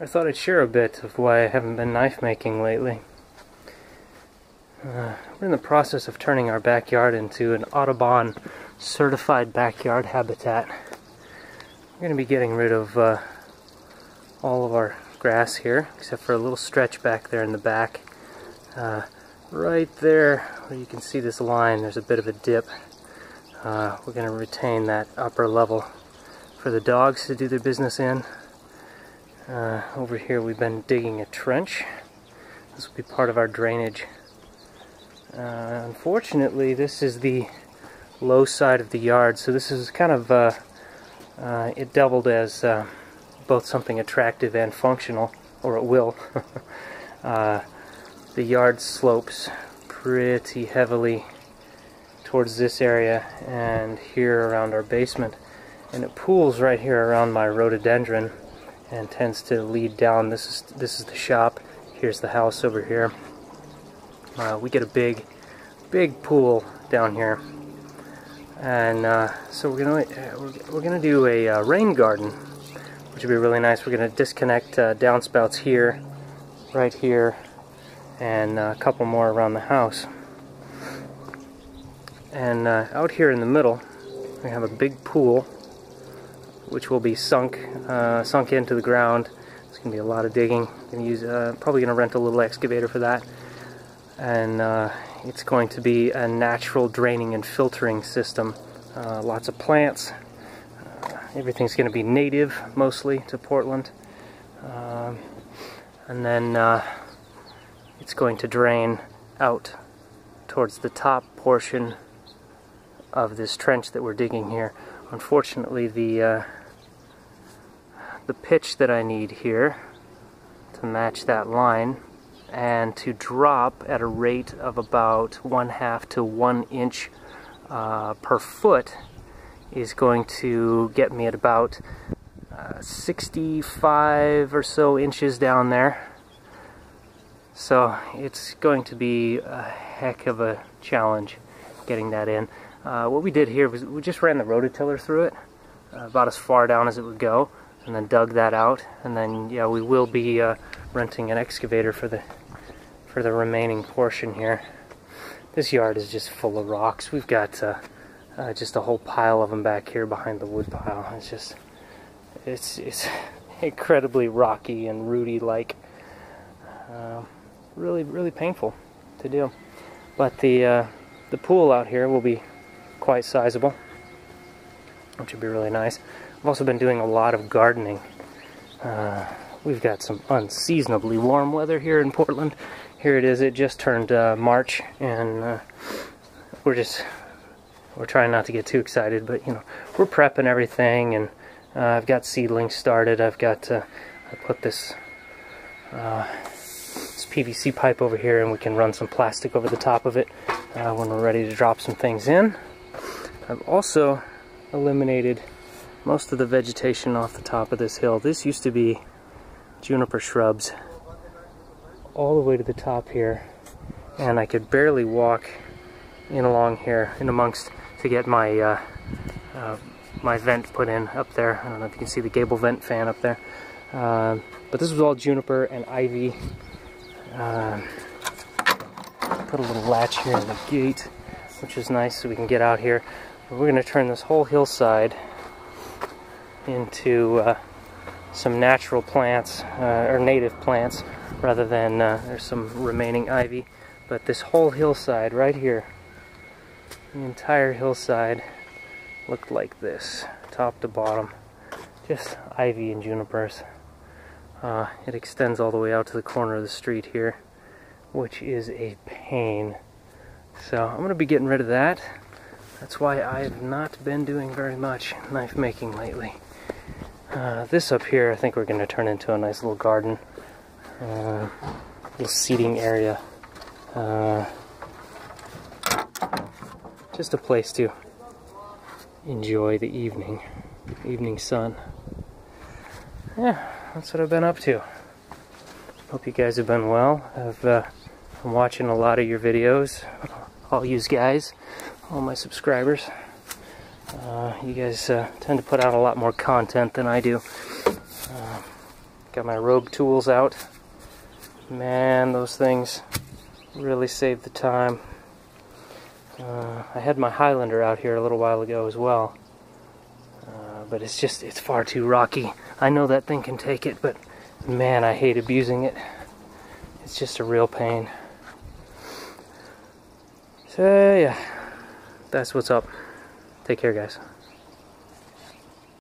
I thought I'd share a bit of why I haven't been knife making lately. Uh, we're in the process of turning our backyard into an Audubon certified backyard habitat. We're going to be getting rid of uh, all of our grass here, except for a little stretch back there in the back. Uh, right there, where you can see this line, there's a bit of a dip. Uh, we're going to retain that upper level for the dogs to do their business in. Uh, over here we've been digging a trench. This will be part of our drainage. Uh, unfortunately, this is the low side of the yard, so this is kind of, uh, uh it doubled as uh, both something attractive and functional, or it will. Uh, the yard slopes pretty heavily towards this area and here around our basement and it pools right here around my rhododendron and tends to lead down. This is this is the shop. Here's the house over here. Uh, we get a big, big pool down here, and uh, so we're gonna we're, we're, gonna do a uh, rain garden, which would be really nice. We're gonna disconnect uh, downspouts here, right here, and uh, a couple more around the house. And out here in the middle, we have a big pool which will be sunk uh, sunk into the ground. It's going to be a lot of digging. Gonna use uh, probably going to rent a little excavator for that, and uh, it's going to be a natural draining and filtering system. Uh, lots of plants. Uh, everything's going to be native mostly to Portland, um, and then uh, it's going to drain out towards the top portion of this trench that we're digging here. Unfortunately, the the pitch that I need here to match that line and to drop at a rate of about one half to one inch uh, per foot is going to get me at about uh, 65 or so inches down there. So it's going to be a heck of a challenge getting that in. Uh, what we did here was we just ran the rototiller through it, uh, about as far down as it would go and then dug that out. And then yeah we will be uh, renting an excavator for the for the remaining portion here. This yard is just full of rocks. We've got uh, uh, just a whole pile of them back here behind the wood pile. It's just it's it's incredibly rocky and rooty like um, really really painful to do. But the uh, the pool out here will be quite sizable which would be really nice I've also been doing a lot of gardening. Uh, we've got some unseasonably warm weather here in Portland. Here it is. It just turned uh, March, and uh, we're just we're trying not to get too excited, but you know we're prepping everything, and uh, I've got seedlings started. I've got uh, I put this uh, this PVC pipe over here, and we can run some plastic over the top of it when we're ready to drop some things in. I've also eliminated most of the vegetation off the top of this hill. This used to be juniper shrubs all the way to the top here and I could barely walk in along here in amongst to get my uh, uh, my vent put in up there. I don't know if you can see the gable vent fan up there. Uh, but this was all juniper and ivy. Um, put a little latch here in the gate, which is nice so we can get out here. We're going to turn this whole hillside into uh, some natural plants uh, or native plants rather than uh, there's some remaining ivy. But this whole hillside right here the entire hillside looked like this top to bottom. Just ivy and junipers. Uh, it extends all the way out to the corner of the street here which is a pain. So I'm gonna be getting rid of that. That's why I've not been doing very much knife making lately uh, this up here, I think we're going to turn into a nice little garden, uh, little seating area. Uh, just a place to enjoy the evening, evening sun. Yeah, that's what I've been up to. Hope you guys have been well. I've uh, been watching a lot of your videos. All you guys, all my subscribers. Uh, you guys uh, tend to put out a lot more content than I do. Uh, Got my robe tools out. Man, those things really save the time. Uh, I had my Highlander out here a little while ago as well. Uh, but it's just, it's far too rocky. I know that thing can take it, but man, I hate abusing it. It's just a real pain. So yeah, that's what's up. Take care, guys.